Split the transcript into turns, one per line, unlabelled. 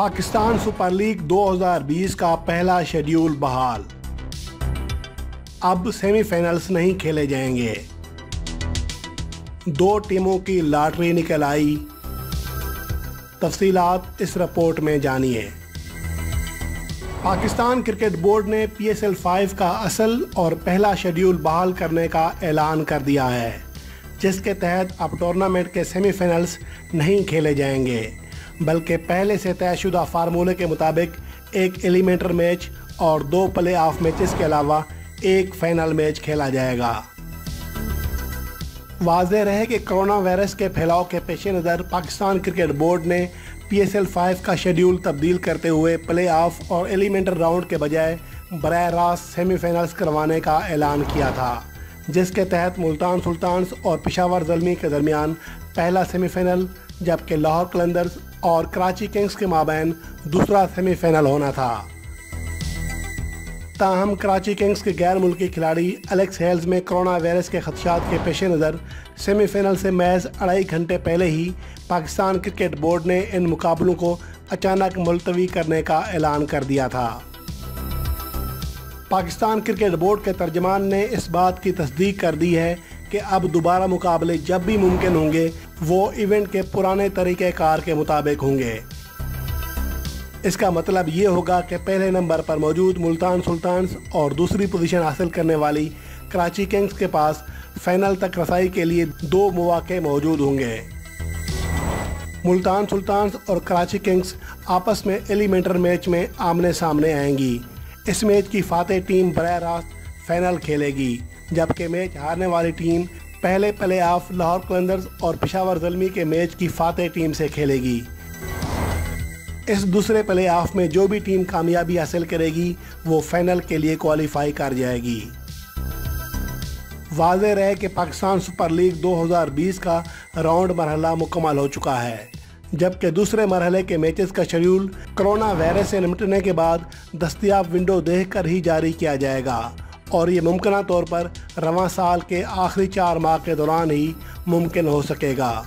Pakistan super league دو ہزار بیس کا پہلا شیڈیول بحال۔ اب سیمی فائنلز نہیں کھیلے جائیں گے۔ دو ٹیموں کی لاٹری نکل آئی۔ تفصیلات اس رپورٹ میں جانیے۔ پاکستان کرکٹ بورڈ نے پی ایس ایل فائیو کا اصل اور پہلا شیڈیول بحال کرنے کا اعلان کر دیا ہے، جس کے تحت اب ٹورنامنٹ کے سیمی فائنلز نہیں کھیلے جائیں گے۔ بلکہ پہلے سے طے شدہ فارمولے کے مطابق ایک ایلیمنٹر میچ اور دو پلے آف میچز کے علاوہ ایک فائنل میچ کھیلا جائے گا۔ واضح رہے کہ کرونا وائرس کے پھیلاؤ کے پیش نظر پاکستان کرکٹ بورڈ نے پی ایس ایل فائیو کا شیڈیول تبدیل کرتے ہوئے پلے آف اور ایلیمنٹر راؤنڈ کے بجائے براہ راست سیمی فائنلز کروانے کا اعلان کیا تھا، جس کے تحت ملتان سلطانز اور پشاور زلمی کے درمیان پہلا سیمی فائنل جبکہ لاہور کلندرز اور کراچی کنگز کے مابین دوسرا سیمی فائنل ہونا تھا۔ تاہم، کراچی کنگز کے غیر ملکی کھلاڑی الیکس ہیلز میں کرونا وائرس کے خدشات کے پیش نظر سیمی فائنل سے محض اڑائی گھنٹے پہلے ہی پاکستان کرکٹ بورڈ نے ان مقابلوں کو اچانک ملتوی کرنے کا اعلان کر دیا تھا۔ پاکستان کرکٹ بورڈ کے ترجمان نے اس بات کی تصدیق کر دی ہے کہ اب دوبارہ مقابلے جب بھی ممکن ہوں گے، وہ ایونٹ کے پرانے طریقہ کار کے مطابق ہوں گے۔ اس کا مطلب یہ ہوگا کہ پہلے نمبر پر موجود ملتان سلطانز اور دوسری پوزیشن حاصل کرنے والی کراچی کنگز کے پاس فائنل تک رسائی کے لیے دو مواقع موجود ہوں گے۔ ملتان سلطانز اور کراچی کنگز آپس میں ایلیمنٹر میچ میں آمنے سامنے آئیں گی۔ اس میچ کی فاتح ٹیم براہ راست فائنل کھیلے گی۔ جبکہ میچ ہارنے والی ٹیم پہلے پلے آف لاہور کلندرز اور پشاور زلمی کے میچ کی فاتح ٹیم سے کھیلے گی۔ اس دوسرے پلے آف میں جو بھی ٹیم کامیابی حاصل کرے گی، وہ فائنل کے لیے کوالیفائی کر جائے گی۔ واضح رہے کہ پاکستان سپر لیگ دو ہزار بیس کا راؤنڈ مرحلہ مکمل ہو چکا ہے، جبکہ دوسرے مرحلے کے میچز کا شیڈیول کرونا وائرس سے نمٹنے کے بعد دستیاب ونڈو دیکھ کر ہی جاری کیا جائے گا۔ اور یہ ممکنہ طور پر رواں سال کے آخری چار ماہ کے دوران ہی ممکن ہو سکے گا۔